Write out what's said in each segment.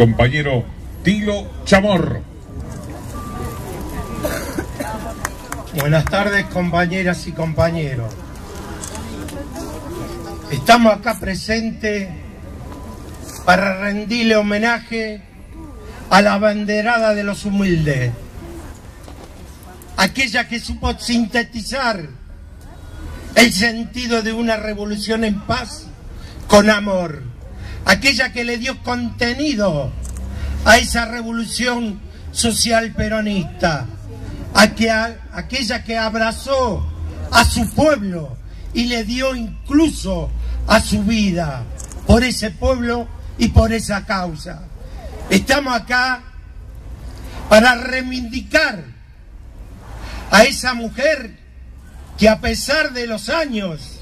compañero Tilo Chamorro. Buenas tardes compañeras y compañeros. Estamos acá presentes para rendirle homenaje a la banderada de los humildes, aquella que supo sintetizar el sentido de una revolución en paz con amor, aquella que le dio contenido a esa revolución social peronista, aquella que abrazó a su pueblo y le dio incluso a su vida por ese pueblo y por esa causa. Estamos acá para reivindicar a esa mujer que a pesar de los años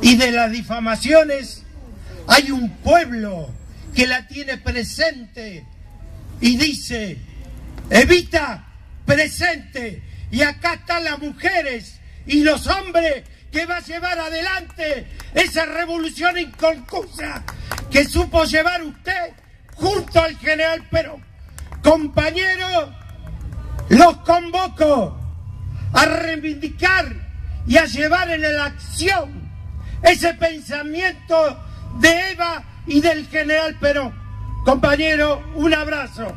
y de las difamaciones, hay un pueblo que la tiene presente y dice, evita presente, y acá están las mujeres y los hombres que va a llevar adelante esa revolución inconclusa que supo llevar usted junto al general Perón. Compañeros, los convoco a reivindicar y a llevar en la acción ese pensamiento de Eva y del general Perón. Compañero, un abrazo.